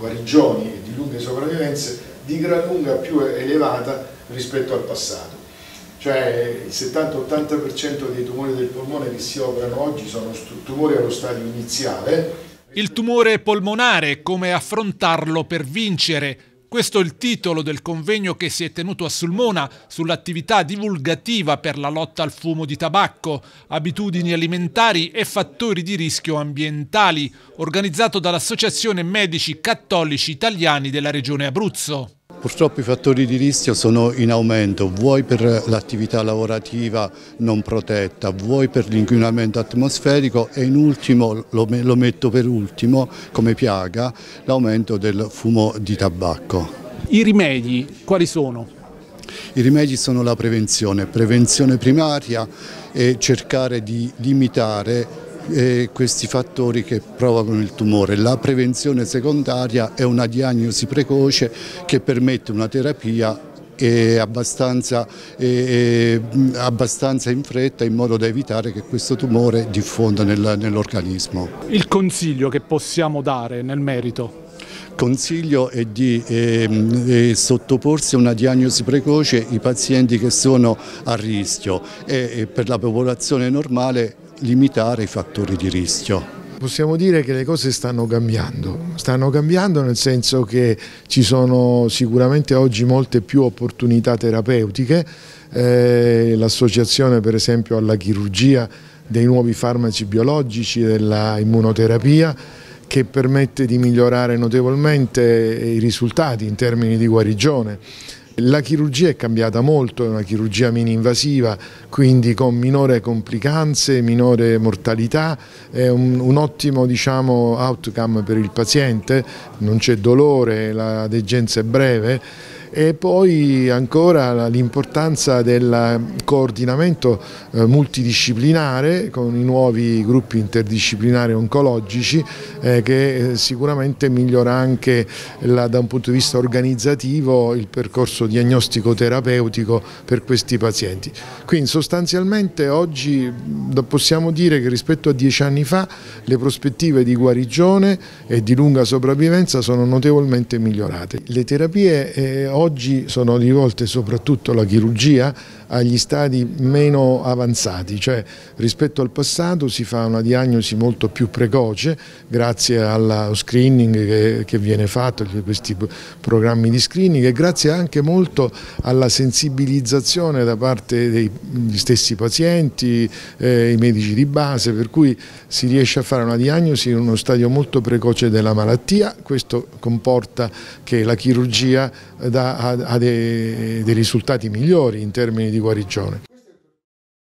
guarigioni e di lunghe sopravvivenze di gran lunga più elevata rispetto al passato. Cioè il 70-80% dei tumori del polmone che si operano oggi sono tumori allo stadio iniziale. Il tumore polmonare, come affrontarlo per vincere? Questo è il titolo del convegno che si è tenuto a Sulmona sull'attività divulgativa per la lotta al fumo di tabacco, abitudini alimentari e fattori di rischio ambientali, organizzato dall'Associazione Medici Cattolici Italiani della Regione Abruzzo. Purtroppo i fattori di rischio sono in aumento, vuoi per l'attività lavorativa non protetta, vuoi per l'inquinamento atmosferico e in ultimo, lo, metto per ultimo come piaga, l'aumento del fumo di tabacco. I rimedi quali sono? I rimedi sono la prevenzione, prevenzione primaria e cercare di limitare eh, questi fattori che provocano il tumore. La prevenzione secondaria è una diagnosi precoce che permette una terapia abbastanza, eh, abbastanza, in fretta in modo da evitare che questo tumore diffonda nel, nell'organismo. Il consiglio che possiamo dare nel merito? consiglio è di eh, sottoporsi a una diagnosi precoce i pazienti che sono a rischio e, e per la popolazione normale limitare i fattori di rischio. Possiamo dire che le cose stanno cambiando, stanno cambiando nel senso che ci sono sicuramente oggi molte più opportunità terapeutiche, eh, l'associazione per esempio alla chirurgia dei nuovi farmaci biologici, della immunoterapia, che permette di migliorare notevolmente i risultati in termini di guarigione. La chirurgia è cambiata molto, è una chirurgia mini-invasiva, quindi con minore complicanze, minore mortalità, è un, un ottimo diciamo, outcome per il paziente, non c'è dolore, la degenza è breve e poi ancora l'importanza del coordinamento eh, multidisciplinare con i nuovi gruppi interdisciplinari oncologici eh, che eh, sicuramente migliora anche la, da un punto di vista organizzativo il percorso diagnostico terapeutico per questi pazienti. Quindi sostanzialmente oggi possiamo dire che rispetto a dieci anni fa le prospettive di guarigione e di lunga sopravvivenza sono notevolmente migliorate. Le terapie eh, oggi sono rivolte soprattutto alla chirurgia, agli stadi meno avanzati, cioè rispetto al passato si fa una diagnosi molto più precoce grazie allo screening che, che viene fatto, questi programmi di screening e grazie anche molto alla sensibilizzazione da parte degli stessi pazienti, eh, i medici di base, per cui si riesce a fare una diagnosi in uno stadio molto precoce della malattia, questo comporta che la chirurgia dà, ha, ha dei, dei risultati migliori in termini di guarigione.